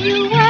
you